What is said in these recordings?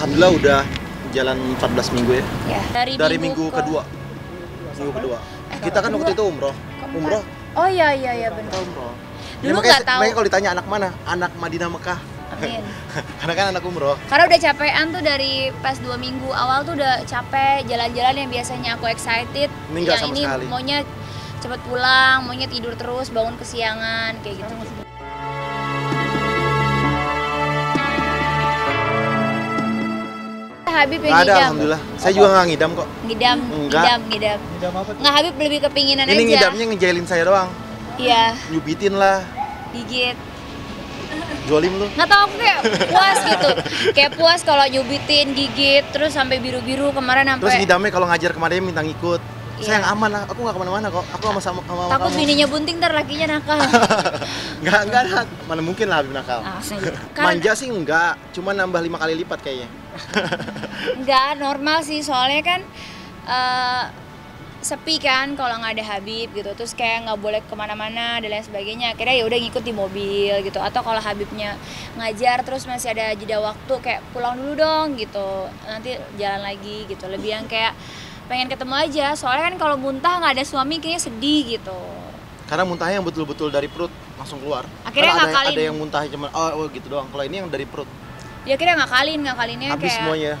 Alhamdulillah udah jalan 14 minggu ya. Ya. Dari, Dari minggu, ke- kedua. Minggu kedua. Eh, Kita kan waktu itu umroh. Umroh. Oh iya iya iya benar. Umroh. Dulu makanya, nggak tahu. makanya kalau ditanya anak mana? Anak Madinah Mekah. Amin. Karena kan anak umroh. Karena udah capean tuh dari pas dua minggu awal tuh udah capek jalan-jalan yang biasanya aku excited. Ini yang sama ini sekali. maunya cepet pulang, maunya tidur terus, bangun kesiangan kayak gitu. Habib yang ada ngidam. alhamdulillah. Saya juga nggak ngidam kok. Ngidam, Enggak. ngidam, ngidam. Ngidam apa tuh? Nggak Habib lebih kepinginan Ini aja. ngidamnya ngejailin saya doang. Iya, Nyubitin lah. gigit. Jolim lu. nggak tahu aku kayak puas gitu kayak puas kalau nyubitin gigit terus sampai biru biru kemarin Terus sampai ngidamnya kalau ngajar ke mana minta ngikut. Iya. Saya yang aman lah. Aku nggak ke mana-mana kok. Aku sama sama, sama takut kamu. bininya bunting ntar lakinya nakal Nggak nggak ada. Mana mungkin lah Habib nakal. Asli. Karena Manja sih enggak, cuma nambah lima kali lipat kayaknya. nggak normal sih soalnya kan eh, sepi kan kalau nggak ada Habib gitu terus kayak nggak boleh ke mana-mana dan lain sebagainya akhirnya ya udah ngikut di mobil gitu atau kalau Habibnya ngajar terus masih ada jeda waktu kayak pulang dulu dong gitu nanti jalan lagi gitu lebih yang kayak pengen ketemu aja soalnya kan kalau muntah nggak ada suami kayaknya sedih gitu Karena muntahnya yang betul-betul dari perut langsung keluar. Akhirnya Karena ada, ngakalin. ada yang muntah cuma oh, oh gitu doang. Kalau ini yang dari perut. dia kira ngakalin ngakalinnya Habis kayak semuanya.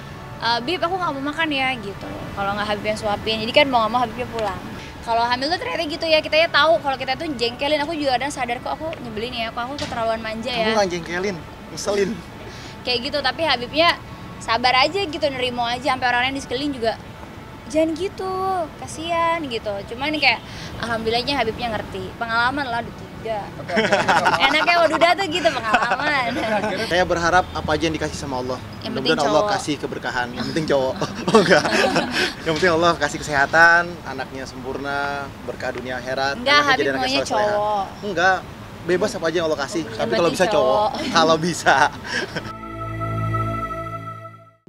"Eh, Bib aku nggak mau makan ya gitu kalau nggak Habib yang suapin jadi kan mau nggak mau Habibnya pulang kalau hamil tuh ternyata gitu ya kita ya tahu kalau kita tuh jengkelin aku juga kadang sadar kok aku nyebelin ya kok aku keterlaluan manja ya nggak jengkelin, ngeselin. kayak gitu tapi Habibnya sabar aja gitu nerimo aja sampai orang lain di sekeliling juga jangan gitu kasihan gitu cuman kayak alhamdulillahnya Habibnya ngerti pengalaman lah udah tiga enaknya waduda tuh gitu pengalaman Saya berharap apa aja yang dikasih sama Allah. Yang penting Mudah-mudahan Allah cowok. kasih keberkahan. Yang penting cowok. Oh enggak. yang penting Allah kasih kesehatan, anaknya sempurna, berkah dunia akhirat. Enggak, Habib jadi anak yang maunya cowok. Enggak. Bebas apa aja yang Allah kasih. Tapi kalau bisa cowok. cowok. Kalau bisa.